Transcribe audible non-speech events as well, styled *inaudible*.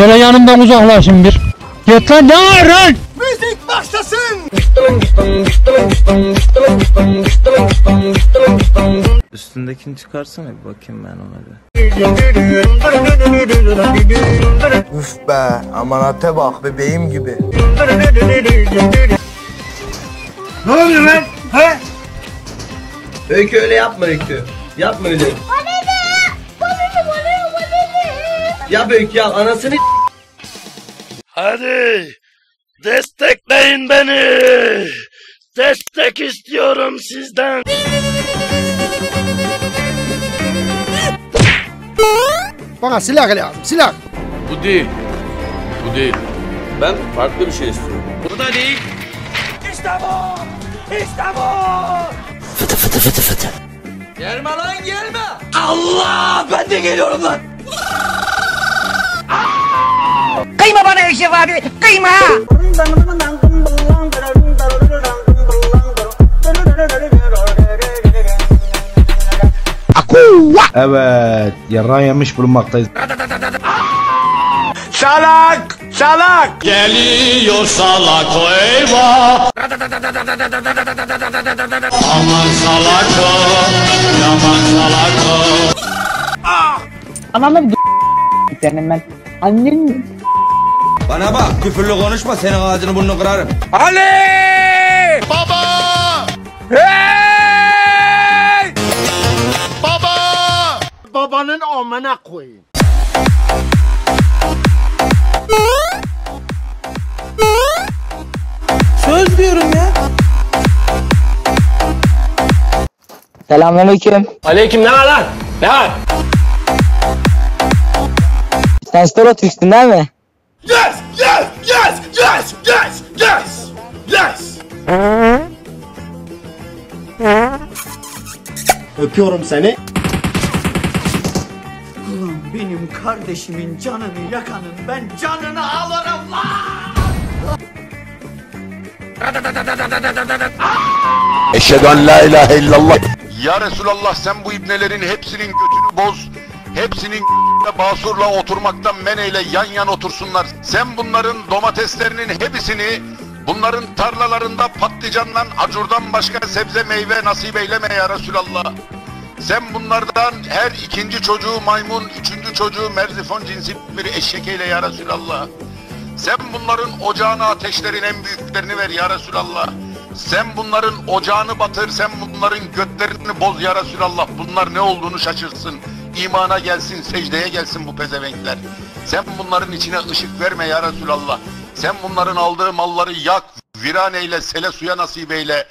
Şöyle yanımdan uzaklaşın bir. Git lan ne var lan? Üstündekini çıkarsana bir bakayım ben ona bir. Üf be amanate bak bebeğim gibi. Ne oluyor lan? He? Öykü öyle yapma Öykü. Yapma öyle. Yap Öykü ya anasını Hadi destekleyin beni. Destek istiyorum sizden. Bana silah lazım silah. Bu değil. Bu değil. Ben farklı bir şey istiyorum. Bu da değil. İşte bu. İşte bu. Gelme lan gelme. Allah ben de geliyorum lan. Kıyma! Evet, yarrağı yemiş bulunmaktayız. Salak! Salak! Geliyor salak eyvah. Aman salak o. Yaman salak o. Anamı bir senin ben. Annem Bana bak küfürlü konuşma senin ağzını burnunu kırarım. Babanın amına koyayım. Söz diyorum ya. Selamünaleyküm. Aleyküm ne var lan? Ne var? Sen Storo Türk'sün değil mi? Yes! Yes! Yes! Yes! Yes! Yes! Yes! Öpüyorum seni. Benim kardeşimin canını yakanın ben canını alırım lan. Eşhedü en la ilahe illallah. Ya Resulallah sen bu ibnelerin hepsinin götünü boz. Hepsinin *laughs* basurla oturmaktan men eyle yan yan otursunlar. Sen bunların domateslerinin hepsini bunların tarlalarında patlıcandan, acurdan başka sebze meyve nasip eyleme ya Resulallah. Sen bunlardan her ikinci çocuğu maymun, üçüncü çocuğu merzifon cinsi bir eşek eyle ya Resulallah. Sen bunların ocağına ateşlerin en büyüklerini ver ya Resulallah. Sen bunların ocağını batır, sen bunların götlerini boz ya Resulallah. Bunlar ne olduğunu şaşırsın. İmana gelsin, secdeye gelsin bu pezevenkler. Sen bunların içine ışık verme ya Resulallah. Sen bunların aldığı malları yak, viran eyle, sele suya nasip eyle.